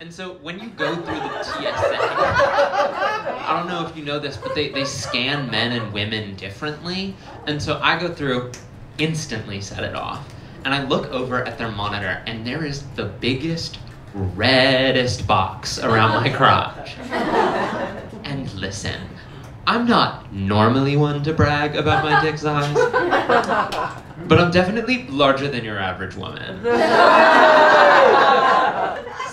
And so when you go through the TSA, I don't know if you know this, but they, they scan men and women differently. And so I go through, instantly set it off. And I look over at their monitor, and there is the biggest, reddest box around my crotch. And listen, I'm not normally one to brag about my dick size, but I'm definitely larger than your average woman.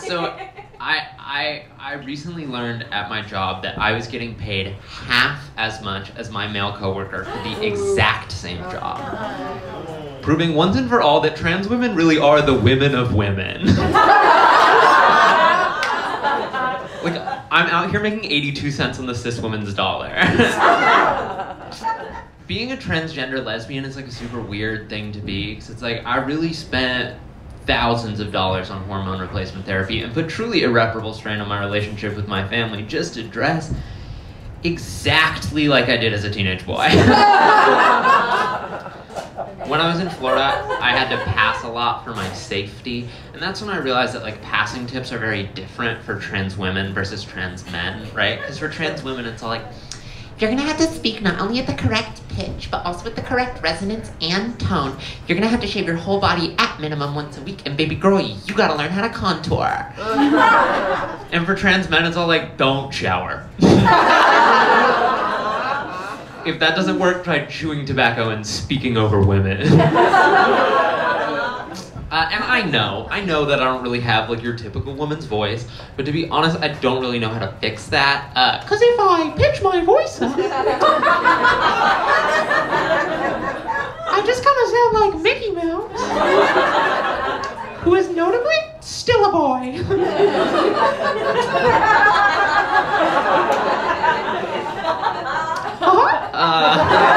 So I, I, I recently learned at my job that I was getting paid half as much as my male coworker for the exact same oh, job. Proving once and for all that trans women really are the women of women. like, I'm out here making 82 cents on the cis woman's dollar. Being a transgender lesbian is like a super weird thing to be, because it's like, I really spent thousands of dollars on hormone replacement therapy and put truly irreparable strain on my relationship with my family just to dress exactly like I did as a teenage boy. when I was in Florida, I had to pass a lot for my safety, and that's when I realized that like passing tips are very different for trans women versus trans men, right? Because for trans women, it's all like You're gonna have to speak not only at the correct pitch, but also with the correct resonance and tone. You're gonna have to shave your whole body at minimum once a week, and baby girl, you gotta learn how to contour. And for trans men, it's all like, don't shower. if that doesn't work, try chewing tobacco and speaking over women. Uh, and I know, I know that I don't really have like your typical woman's voice, but to be honest, I don't really know how to fix that. Uh, Cause if I my voice I just kind of sound like Mickey Mouse, who is notably still a boy. Uh-huh. Uh,